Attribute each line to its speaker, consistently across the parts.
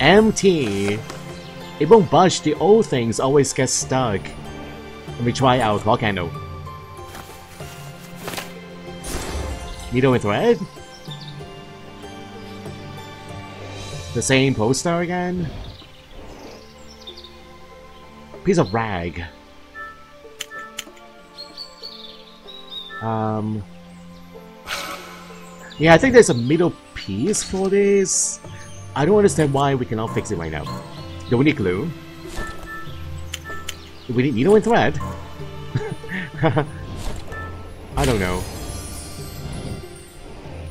Speaker 1: Empty. It won't budge, the old things always get stuck. Let me try out volcano. Needle and thread? The same poster again? Piece of rag. Um... Yeah, I think there's a middle piece for this. I don't understand why we cannot fix it right now. Do we need glue? Do we need needle and thread? I don't know.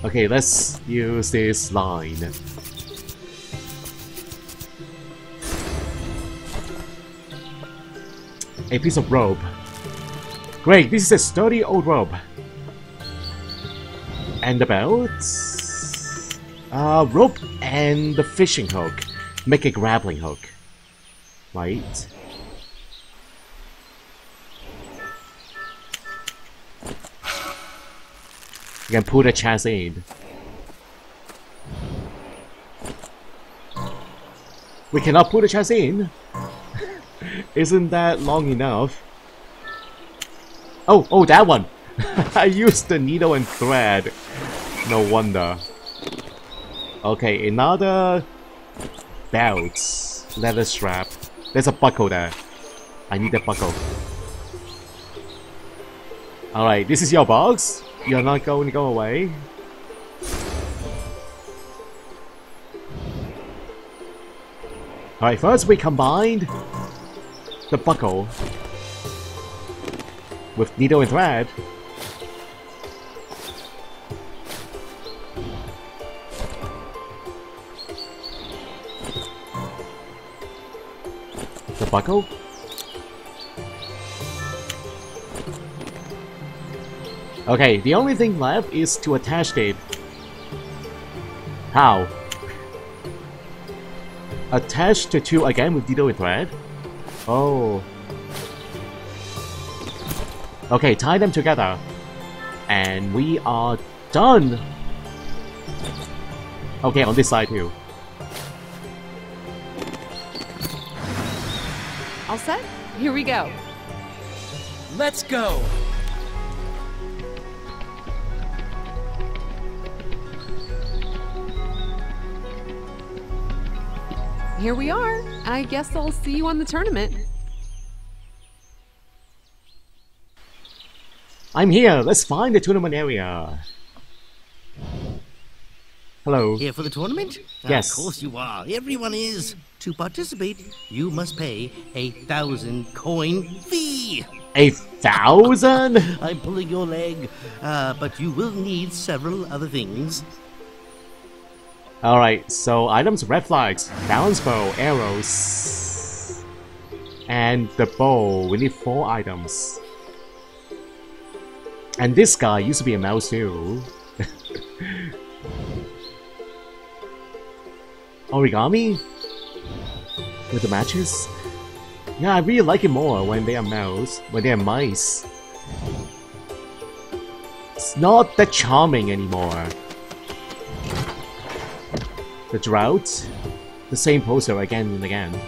Speaker 1: Okay, let's use this line. A piece of rope. Great, this is a sturdy old rope. And the belt? Uh, rope and the fishing hook. Make a grappling hook. Right. You can put a chest in. We cannot put a chest in? Isn't that long enough? Oh, oh, that one! I used the needle and thread. No wonder. Okay, another belt. Leather strap. There's a buckle there. I need a buckle. Alright, this is your box? You're not going to go away? Alright, first we combined the buckle with needle and thread. Okay, the only thing left is to attach it. How? Attach the two again with needle and thread? Oh. Okay, tie them together. And we are done! Okay, on this side too.
Speaker 2: All set? Here we go.
Speaker 3: Let's go!
Speaker 2: Here we are. I guess I'll see you on the tournament.
Speaker 1: I'm here! Let's find the tournament area! Hello.
Speaker 4: Here for the tournament?
Speaker 1: Yes.
Speaker 4: Of course you are. Everyone is. To participate, you must pay a thousand coin fee.
Speaker 1: A thousand?
Speaker 4: I'm pulling your leg, uh, but you will need several other things.
Speaker 1: Alright, so items, red flags, balance bow, arrows, and the bow. We need four items. And this guy used to be a mouse too. Origami? With the matches? Yeah, I really like it more when they are mouse, when they are mice. It's not that charming anymore. The drought, the same poster again and again.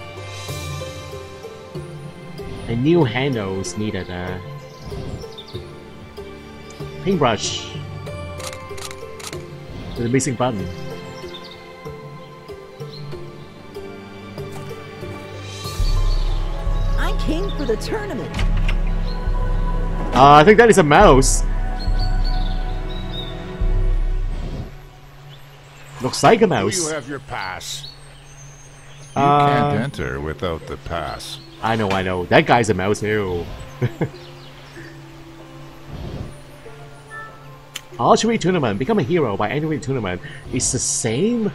Speaker 1: A new handle is needed there. Paintbrush. A missing button.
Speaker 5: The tournament.
Speaker 1: Uh, I think that is a mouse. Looks like a mouse.
Speaker 6: you have your pass? You
Speaker 1: Uh,
Speaker 6: can't enter without the pass.
Speaker 1: I know, I know. That guy's a mouse too. Archery tournament. Become a hero by entering tournament. It's the same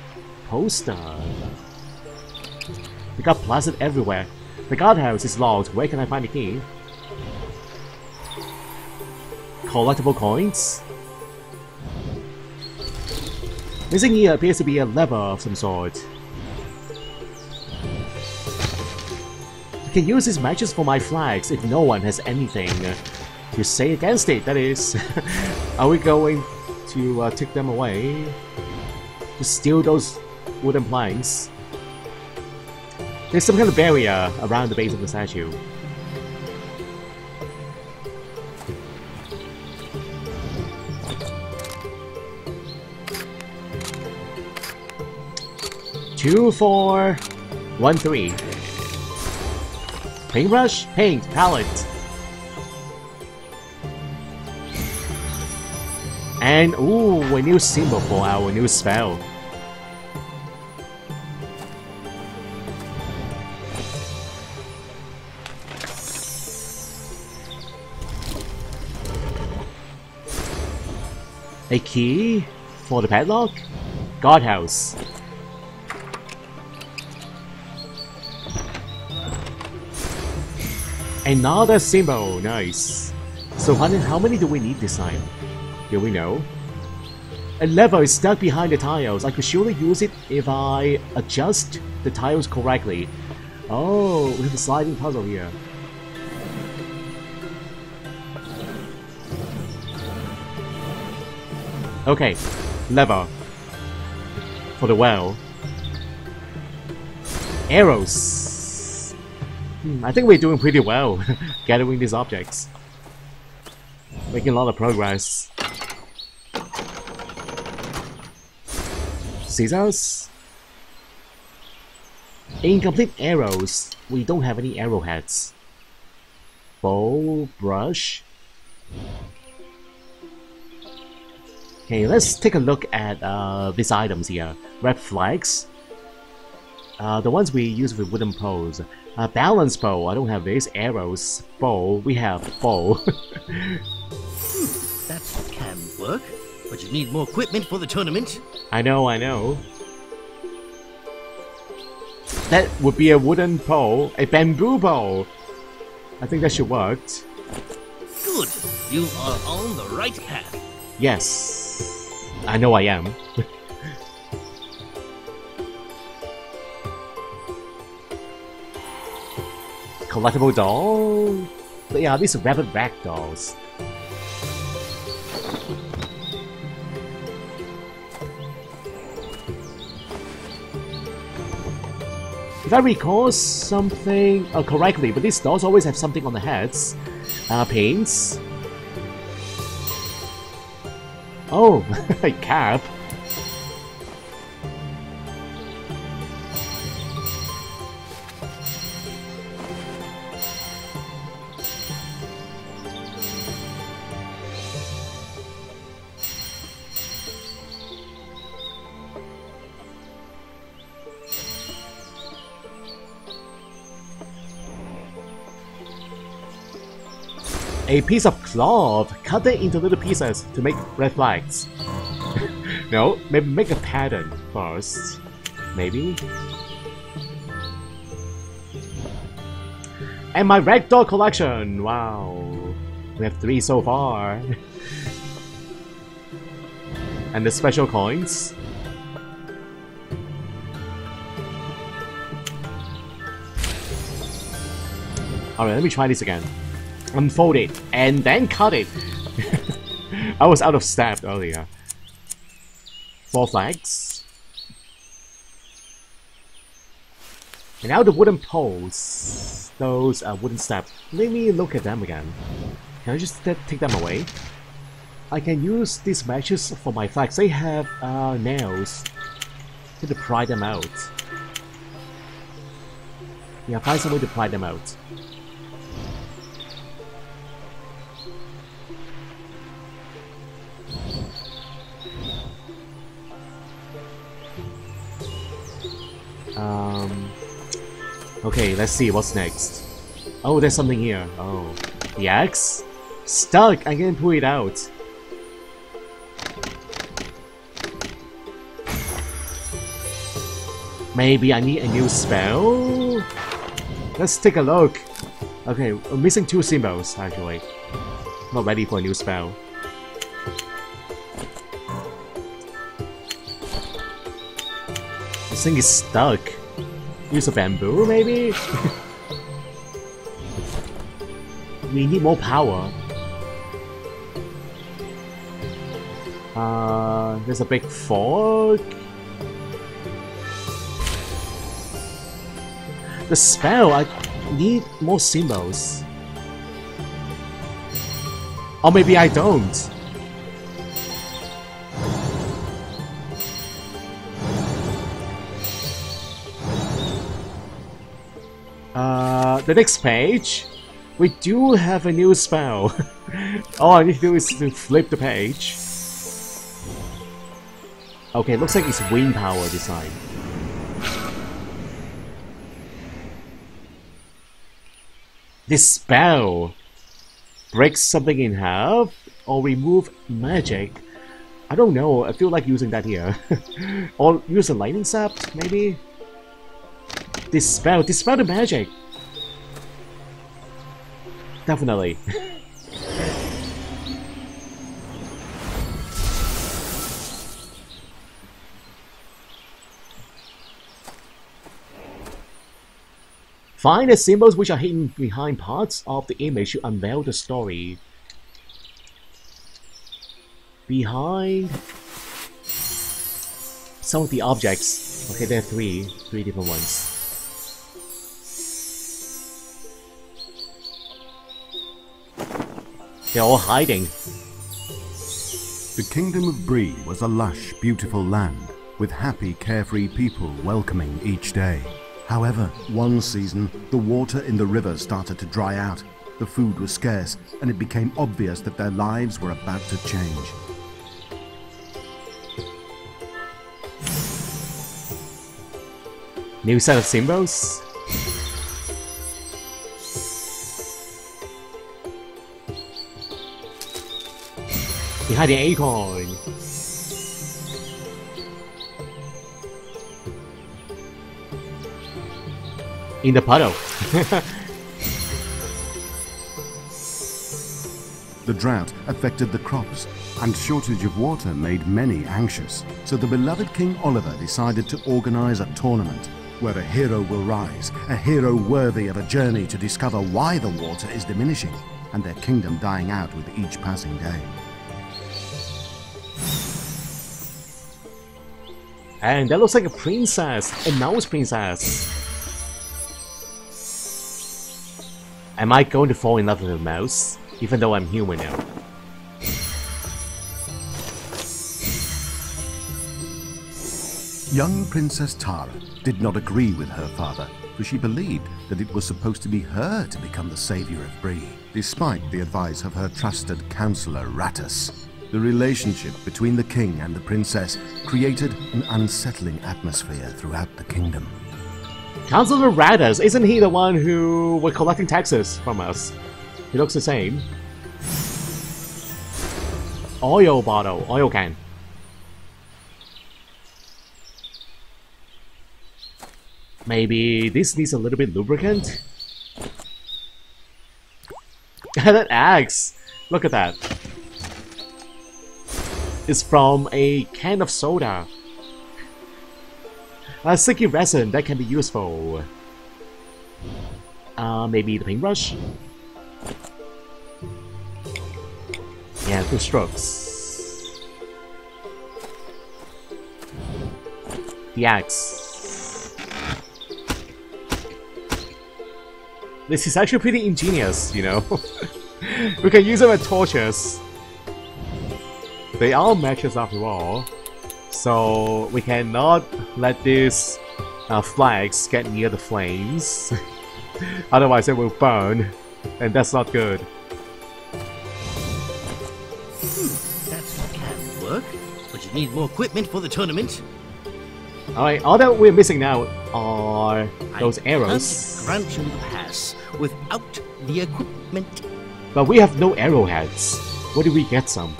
Speaker 1: poster. We got plastered everywhere. The guardhouse is locked. Where can I find the key? Collectible coins? Missing here appears to be a lever of some sort. I can use these matches for my flags if no one has anything to say against it, that is. Are we going to uh, take them away? To steal those wooden planks? There's some kind of barrier around the base of the statue. Two, four, one, three. Paintbrush, paint, palette. And, ooh, a new symbol for our new spell. A key for the padlock? Guardhouse. Another symbol, nice. So how, how many do we need this time? Do we know? A lever is stuck behind the tiles. I could surely use it if I adjust the tiles correctly. Oh, we have a sliding puzzle here. Okay, lever. For the well. Arrows. Hmm, I think we're doing pretty well gathering these objects. Making a lot of progress. Scissors? Incomplete arrows. We don't have any arrowheads. Bow, brush. Okay, let's take a look at uh, these items here. Red flags. Uh, the ones we use with wooden poles. Uh, balance bow, I don't have this. Arrows. Bow, we have bow.
Speaker 4: That can work, but you need more equipment for the tournament.
Speaker 1: I know, I know. That would be a wooden pole, a bamboo pole. I think that should work.
Speaker 4: Good. You are on the right path.
Speaker 1: Yes. I know I am. Collectible doll? But yeah, these are rabbit rag dolls. If I recall something uh, correctly, but these dolls always have something on the heads. Uh, paints. Oh, a cap. A piece of cloth, cut it into little pieces to make red flags. no, maybe make a pattern first. Maybe. And my ragdoll collection! Wow. We have three so far. and the special coins. Alright, let me try this again unfold it, and then cut it. I was out of step earlier. Four flags. And now the wooden poles. Those uh, wooden steps. Let me look at them again. Can I just take them away? I can use these matches for my flags. They have uh, nails. to pry them out. Yeah, find some way to pry them out. Um, okay, let's see what's next. Oh, there's something here. Oh, the axe? Stuck! I can't pull it out. Maybe I need a new spell? Let's take a look. Okay, I'm missing two symbols, actually. Not ready for a new spell. This thing is stuck. Use a bamboo, maybe? we need more power. Uh, there's a big fork. The The spell, I need more symbols. Or maybe I don't. Uh, the next page, we do have a new spell. All I need to do is to flip the page. Okay, looks like it's wind power design. This spell breaks something in half or remove magic. I don't know, I feel like using that here. or use a lightning sap, maybe? Dispel, dispel the magic! Definitely. Find the symbols which are hidden behind parts of the image to unveil the story. Behind some of the objects. Okay, there are three, three different ones. They're all hiding.
Speaker 7: The kingdom of Bree was a lush, beautiful land, with happy, carefree people welcoming each day. However, one season, the water in the river started to dry out, the food was scarce, and it became obvious that their lives were about to change.
Speaker 1: New set of symbols? Behind the acorn. In the puddle.
Speaker 7: The drought affected the crops, and shortage of water made many anxious. So the beloved King Oliver decided to organize a tournament where a hero will rise, a hero worthy of a journey to discover why the water is diminishing and their kingdom dying out with each passing day.
Speaker 1: And that looks like a princess, a mouse princess. Am I going to fall in love with a mouse? Even though I'm human now.
Speaker 7: Young Princess Tara did not agree with her father, for she believed that it was supposed to be her to become the savior of Bree, despite the advice of her trusted counselor Rattus. The relationship between the king and the princess created an unsettling atmosphere throughout the kingdom.
Speaker 1: Councilor Rattus, isn't he the one who was collecting taxes from us? He looks the same. Oil bottle, oil can. Maybe this needs a little bit lubricant? that axe! Look at that. It's from a can of soda. A sticky resin that can be useful. Uh, maybe the paintbrush? Yeah, two strokes. The axe. This is actually pretty ingenious, you know. we can use them as torches. They are matches after all, so we cannot let these uh, flags get near the flames. Otherwise it will burn, and that's not good.
Speaker 4: That can work, but you need more equipment for the tournament.
Speaker 1: Alright, all that we're missing now are those
Speaker 4: I
Speaker 1: arrows.
Speaker 4: Can't grant you the pass without the equipment.
Speaker 1: But we have no arrowheads. Where do we get some?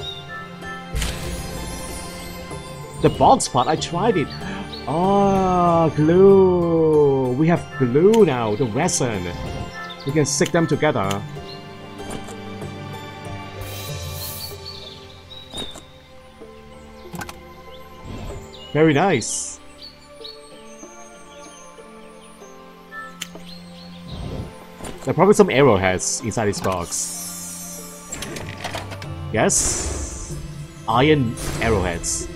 Speaker 1: The box part, I tried it. Ah, glue. We have glue now, the resin. We can stick them together. Very nice. There are probably some arrowheads inside this box. Yes? Iron arrowheads.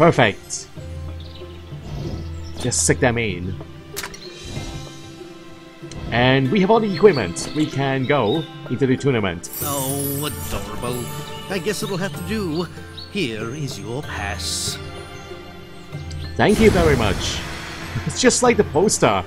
Speaker 1: Perfect. Just stick them in. And we have all the equipment. We can go into the tournament.
Speaker 4: Oh, adorable. I guess it'll have to do. Here is your pass.
Speaker 1: Thank you very much. It's just like the poster.